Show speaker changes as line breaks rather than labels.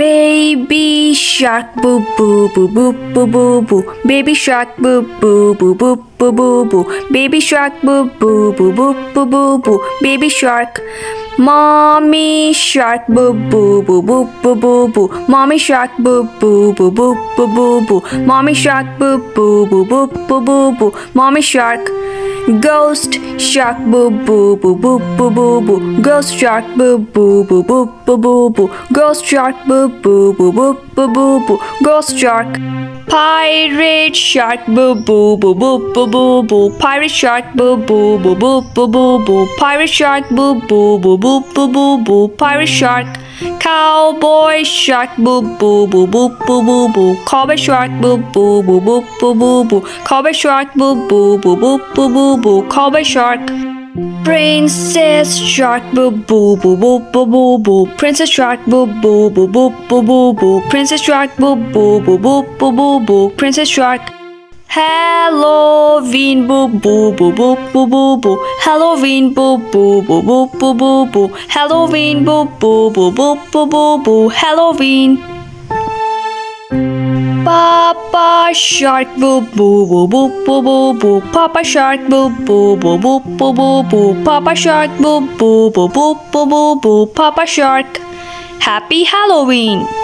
Baby shark boo boo boo boo boo boo boo. Baby shark boo boo boo boo boo boo boo. Baby shark boo boo boo boo boo boo boo. Baby shark. Mommy shark boo boo boo boo boo boo boo. Mommy shark boo boo boo boo boo boo boo. Mommy shark boo boo boo boo boo boo boo. Mommy shark. Ghost shark boo boo boo boo boo boo boo. Ghost shark boo boo boo boo boo boo boo. Ghost shark boo boo boo boo boo boo boo. Ghost shark. Pirate shark boo boo boo boo boo boo boo. Pirate shark boo boo boo boo boo boo boo. Pirate shark boo boo boo boo boo boo boo. Pirate shark. Cowboy shark boo boo boo boo boo boo boo. Cowboy shark boo boo boo boo boo boo boo. Cowboy shark boo boo boo boo boo boo boo. Cowboy shark. Princess shark boo boo boo boo boo boo boo. Princess shark boo boo boo boo boo boo boo. Princess shark boo boo boo boo boo boo boo. Princess shark. Halloween boo boo boo boo boo boo boo. Halloween boo boo boo boo boo boo boo. Halloween boo boo boo boo boo boo boo. Halloween. Papa shark boo boo boo boo boo boo boo. Papa shark boo boo boo boo boo boo boo. Papa shark boo boo boo boo boo boo boo. Papa shark. Happy Halloween!